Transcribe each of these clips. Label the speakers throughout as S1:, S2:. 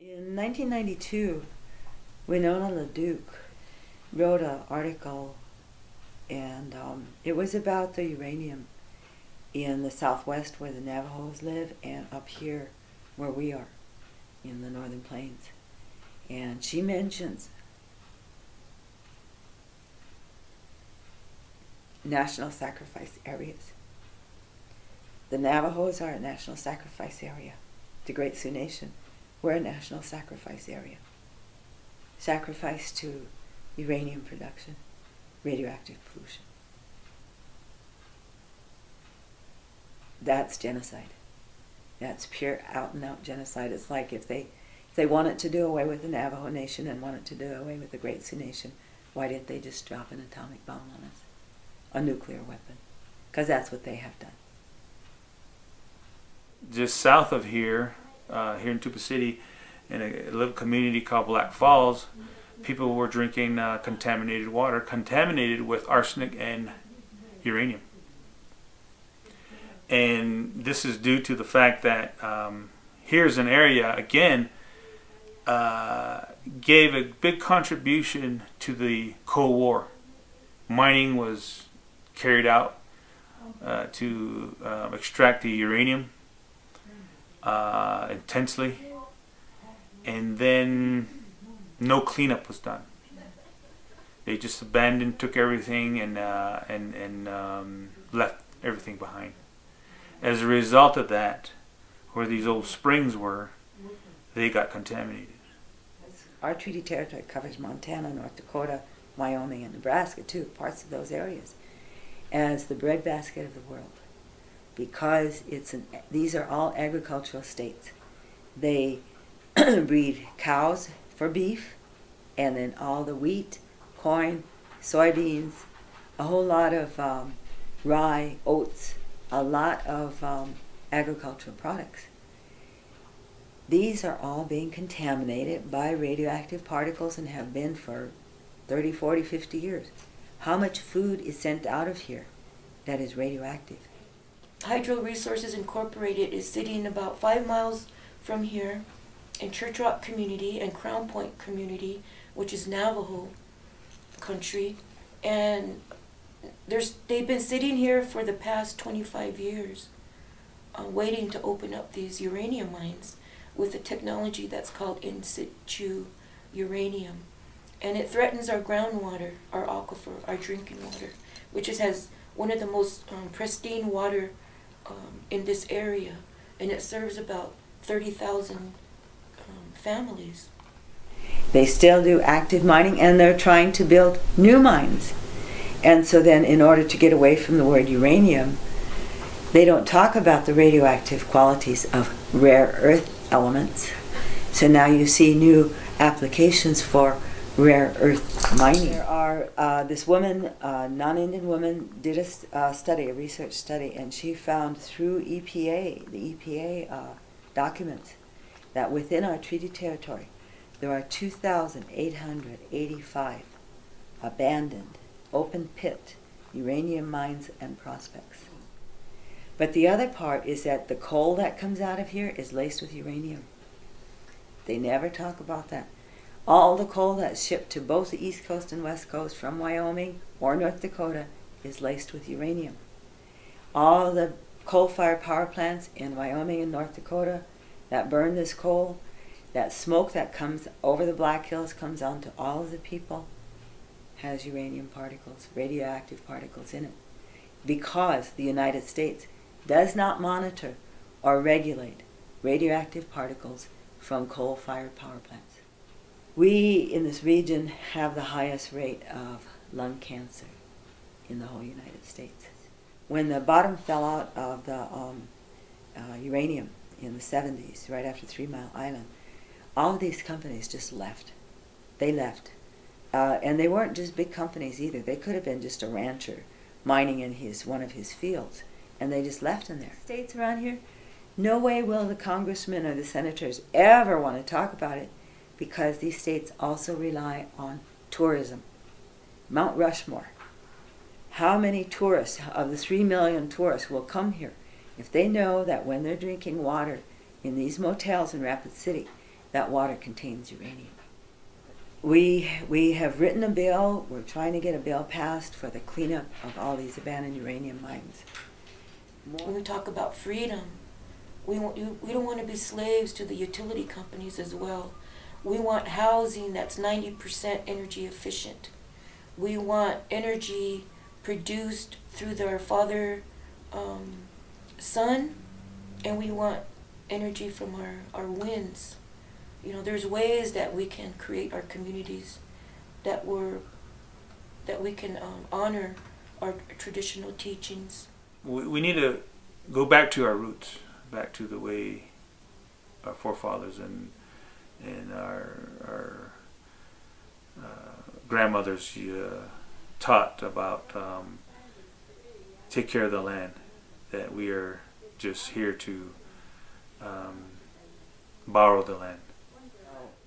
S1: In 1992, Winona LaDuke wrote an article, and um, it was about the uranium in the southwest where the Navajos live, and up here where we are in the northern plains. And she mentions national sacrifice areas. The Navajos are a national sacrifice area. The Great Sioux Nation, we're a national sacrifice area. Sacrifice to uranium production, radioactive pollution. That's genocide. That's pure out and out genocide. It's like if they if they wanted to do away with the Navajo Nation and wanted to do away with the Great Sioux Nation, why didn't they just drop an atomic bomb on us? A nuclear weapon. Because that's what they have done.
S2: Just south of here, uh, here in Tuba City, in a little community called Black Falls, people were drinking uh, contaminated water, contaminated with arsenic and uranium. And this is due to the fact that um, here's an area, again, uh, gave a big contribution to the Cold War. Mining was carried out uh, to um, extract the uranium uh, intensely, and then no cleanup was done. They just abandoned, took everything, and uh, and and um, left everything behind. As a result of that, where these old springs were, they got contaminated.
S1: Our treaty territory covers Montana, North Dakota, Wyoming, and Nebraska too, parts of those areas, as the breadbasket of the world, because it's an, these are all agricultural states. They breed cows for beef, and then all the wheat, corn, soybeans, a whole lot of um, rye, oats, a lot of um, agricultural products. These are all being contaminated by radioactive particles and have been for 30, 40, 50 years. How much food is sent out of here that is radioactive?
S3: Hydro Resources Incorporated is sitting about five miles from here in Church Rock community and Crown Point community, which is Navajo country. And there's they've been sitting here for the past 25 years uh, waiting to open up these uranium mines with a technology that's called in situ uranium and it threatens our groundwater our aquifer our drinking water which is, has one of the most um, pristine water um, in this area and it serves about 30,000 um, families
S1: they still do active mining and they're trying to build new mines and so then, in order to get away from the word uranium, they don't talk about the radioactive qualities of rare earth elements. So now you see new applications for rare earth mining. There are, uh, this woman, uh, non-Indian woman, did a uh, study, a research study, and she found through EPA, the EPA uh, documents, that within our treaty territory, there are 2,885 abandoned open pit uranium mines and prospects. But the other part is that the coal that comes out of here is laced with uranium. They never talk about that. All the coal that's shipped to both the East Coast and West Coast from Wyoming or North Dakota is laced with uranium. All the coal-fired power plants in Wyoming and North Dakota that burn this coal, that smoke that comes over the Black Hills comes onto all of the people has uranium particles, radioactive particles in it, because the United States does not monitor or regulate radioactive particles from coal-fired power plants. We in this region have the highest rate of lung cancer in the whole United States. When the bottom fell out of the um, uh, uranium in the 70s, right after Three Mile Island, all of these companies just left. They left uh, and they weren't just big companies either. They could have been just a rancher mining in his one of his fields, and they just left him there. States around here, no way will the congressmen or the senators ever want to talk about it because these states also rely on tourism. Mount Rushmore. How many tourists, of the three million tourists, will come here if they know that when they're drinking water in these motels in Rapid City, that water contains uranium. We, we have written a bill, we're trying to get a bill passed for the cleanup of all these abandoned uranium mines.
S3: When we talk about freedom, we, we don't want to be slaves to the utility companies as well. We want housing that's 90% energy efficient. We want energy produced through their father, um, sun, and we want energy from our, our winds. You know, there's ways that we can create our communities that were that we can um, honor our traditional teachings.
S2: we, we need to go back to our roots, back to the way our forefathers and and our our uh, grandmothers uh, taught about um, take care of the land. That we are just here to um, borrow the land.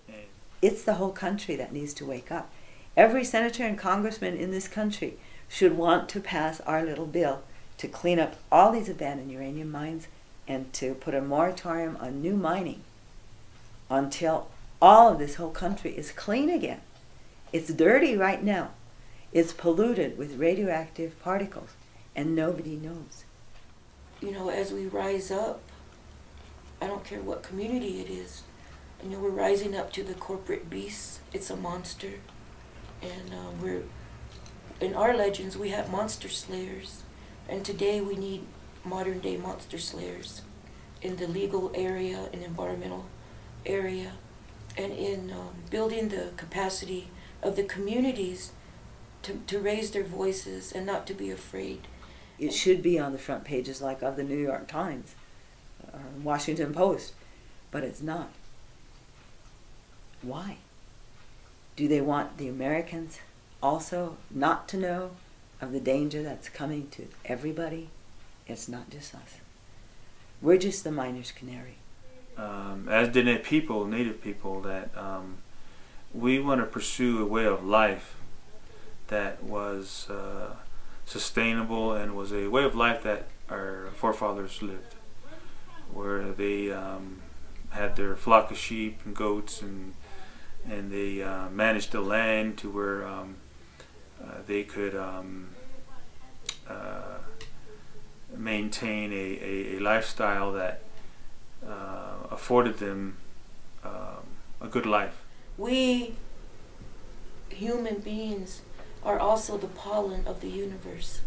S2: And
S1: It's the whole country that needs to wake up. Every senator and congressman in this country should want to pass our little bill to clean up all these abandoned uranium mines and to put a moratorium on new mining until all of this whole country is clean again. It's dirty right now. It's polluted with radioactive particles, and nobody knows.
S3: You know, as we rise up, I don't care what community it is. You know, we're rising up to the corporate beast. It's a monster, and uh, we're in our legends we have monster slayers, and today we need modern day monster slayers in the legal area and environmental area, and in um, building the capacity of the communities to, to raise their voices and not to be afraid.
S1: It should be on the front pages like of the New York Times or Washington Post, but it's not. Why? Do they want the Americans also not to know of the danger that's coming to everybody? It's not just us. We're just the miner's canary.
S2: Um, as did people, native people, that um, we want to pursue a way of life that was uh, sustainable and was a way of life that our forefathers lived, where they um, had their flock of sheep and goats and and they uh, managed the land to where um, uh, they could um, uh, maintain a, a, a lifestyle that afforded them um, a good life.
S3: We, human beings, are also the pollen of the universe.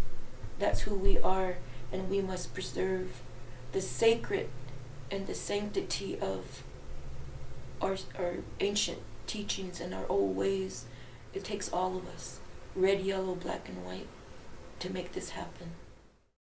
S3: That's who we are, and we must preserve the sacred and the sanctity of our, our ancient teachings and our old ways. It takes all of us, red, yellow, black, and white, to make this happen.